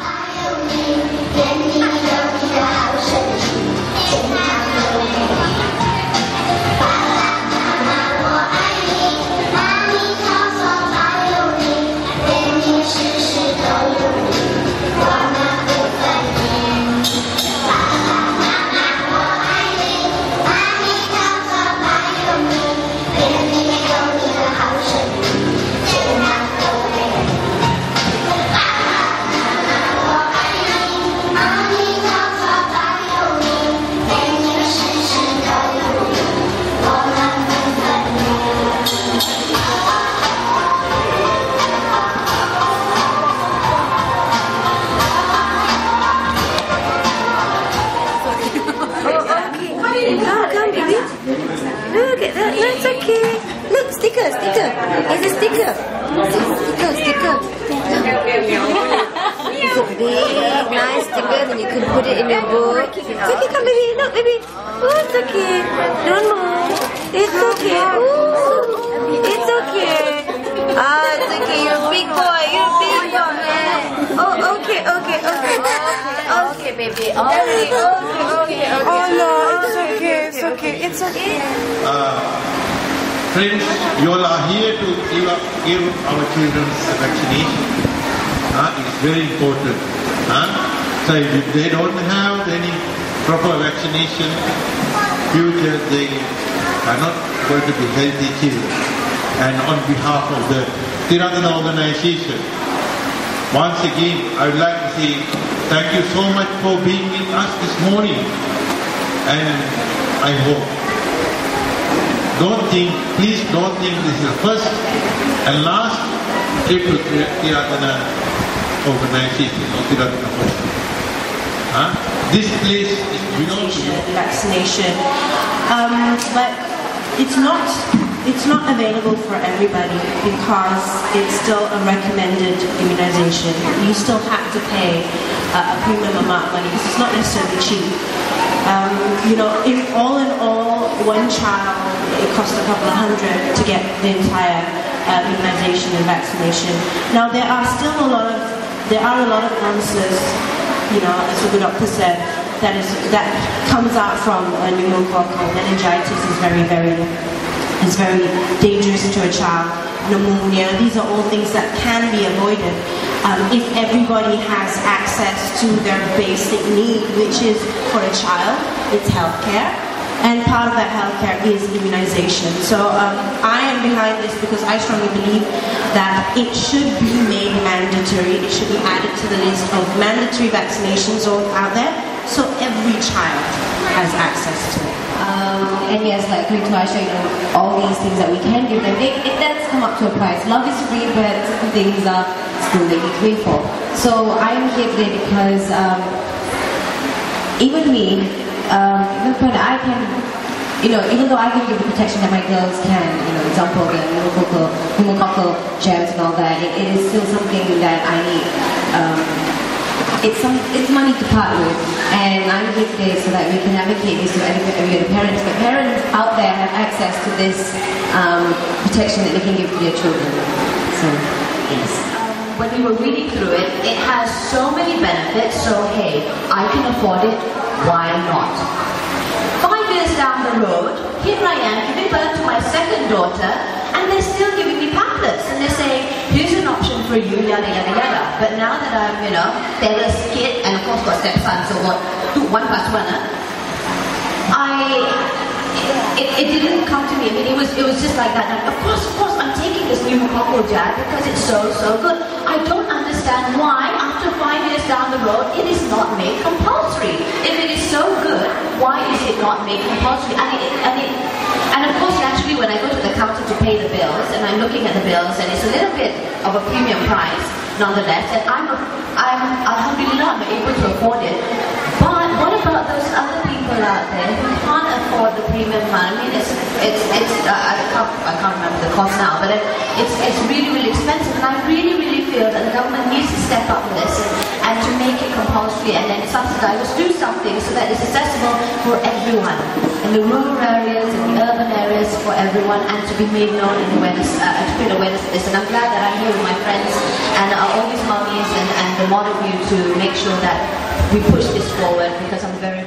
还有你，愿你有一个好身。Sticker. It's a sticker. Sticker, sticker. It's a big, nice sticker. Then you can put it in your book. It's okay, come, baby. Look, baby. Oh, it's okay. Don't move. It's okay. Ooh, it's okay. Ah, it's okay. You're a big boy. You're a big boy. man. Oh, okay, okay, okay. Okay, baby. Okay, okay, okay, okay. Oh no, it's okay, it's okay, it's okay. Uh, friends, you all are here to give, give our children vaccination. Uh, it's very important. Uh, so if they don't have any proper vaccination, future they are not going to be healthy children. And on behalf of the Tiratana organization, once again, I would like to say thank you so much for being with us this morning. And I hope don't think, please don't think this is the first and last trip to Tir- Tiratana organization or Tiratana. Huh? This place is belongs to vaccination. Um, but it's not it's not available for everybody because it's still a recommended immunization. You still have to pay uh, a premium amount of money because it's not necessarily cheap. Um, you know, in all in all, one child it costs a couple of hundred to get the entire uh, immunization and vaccination. Now there are still a lot of there are a lot of answers you know, as the doctor said, that is that comes out from a pneumococcal meningitis is very, very is very dangerous to a child. Pneumonia, these are all things that can be avoided um, if everybody has access to their basic need, which is for a child, it's healthcare. And part of that healthcare is immunization. So um, I am behind this because I strongly believe that it should be made mandatory. It should be added to the list of mandatory vaccinations all out there, so every child has access to it. Um, and yes, like Aisha, you know, all these things that we can give them, it, it does come up to a price. Love is free, but certain things are still they need to pay for. So I'm here today because um, even me, um, I can, you know, even though I can give the protection that my girls can, you know, example the pneumococcal, pneumococcal germs and all that, it, it is still something that I need. Um, it's some it's money to part with and I'm here today so that we can advocate this to educate other parents. But parents out there have access to this um, protection that they can give to their children. So yes. When we were reading through it, it has so many benefits, so hey, I can afford it, why not? Five years down the road, here I am giving birth to my second daughter, and they're still giving me pamphlets, and they're saying, here's an option for you, yada yada yada. But now that I'm, you know, Taylor's kid, and of course got stepson, so what, two, one plus one, huh? I it, didn't come to me. I mean, it was it was just like that. And of course, of course, I'm taking this new pneumococcal jab because it's so so good. I don't understand why, after five years down the road, it is not made compulsory. If it is so good, why is it not made compulsory? And it, and it, and of course, naturally, when I go to the counter to pay the bills, and I'm looking at the bills, and it's a little bit of a premium price, nonetheless, and I'm I'm alhamdulillah, I'm able to afford it. But what about those other people out there who can't afford the premium one? I mean, it's it's it's uh, I can't I can't remember the cost now, but it, it's it's really really expensive, and I really really feel that the government needs to step up with this and, to make it compulsory and then subsidize us do something so that it's accessible for everyone in the rural areas, in the urban areas, for everyone and to be made known and awareness, uh, to create awareness of this. And I'm glad that I'm here with my friends and all these mummies and, and lot of you to make sure that we push this forward because I'm very